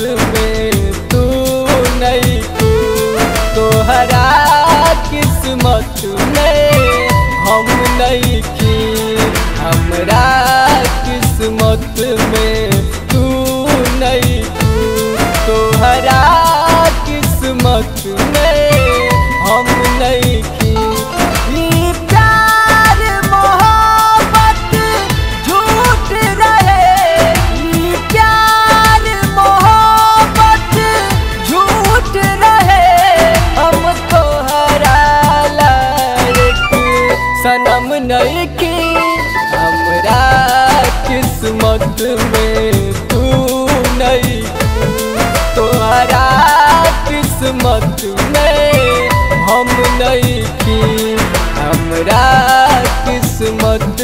बात में तू नहीं, तू तोहरा किस्मत में हम नहीं। की हमरा किस्मत में, तू नहीं, तू तोहरा किस्मत में। सनम नहीं की हमरा किस्मत में तू नहीं। तोहरा किस्मत में हम नहीं की हमरा किस्मत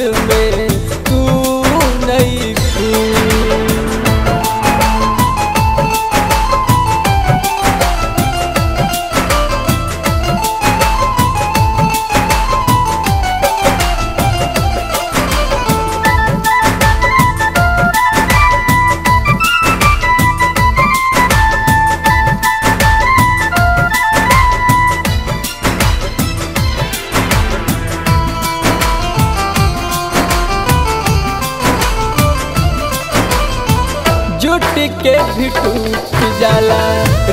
जुट के भी टूट जाला।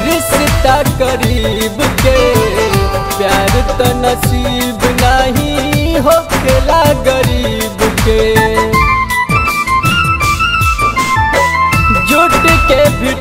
रिश्ता करीब के। प्यार तो नसीब नहीं होकेला गरीब के। जुट के भी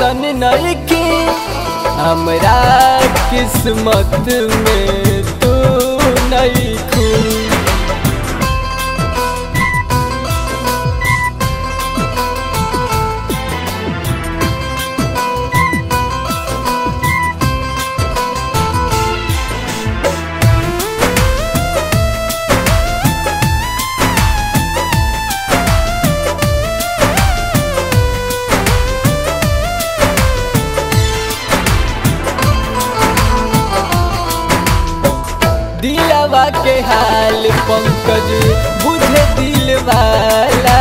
नहीं की। हमरा किस्मत में तू नहीं दिलवा के हाल पंकज बुझे दिल वाला।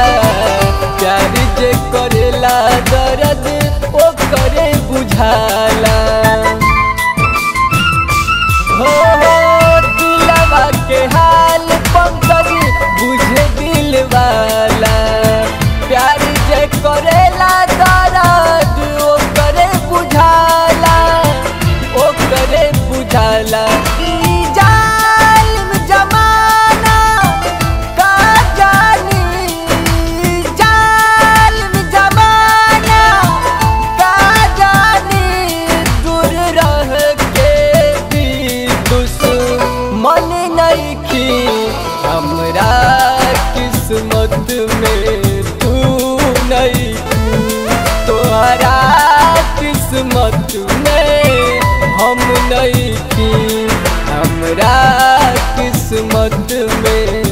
प्यार जे करेला, दर्द ओ करे बुझाला। हो दिलवा के हाल पंकज बुझे दिल वाला। प्यार जे करेला, दर्द ओ करे बुझाला। ओ करे बुझाला। में हम नहीं थी हमरा किस्मत में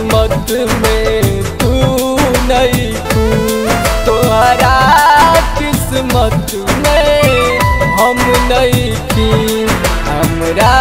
किस्मत में तू नहीं तू तोहरा किस्मत में हम नहीं थी हमरा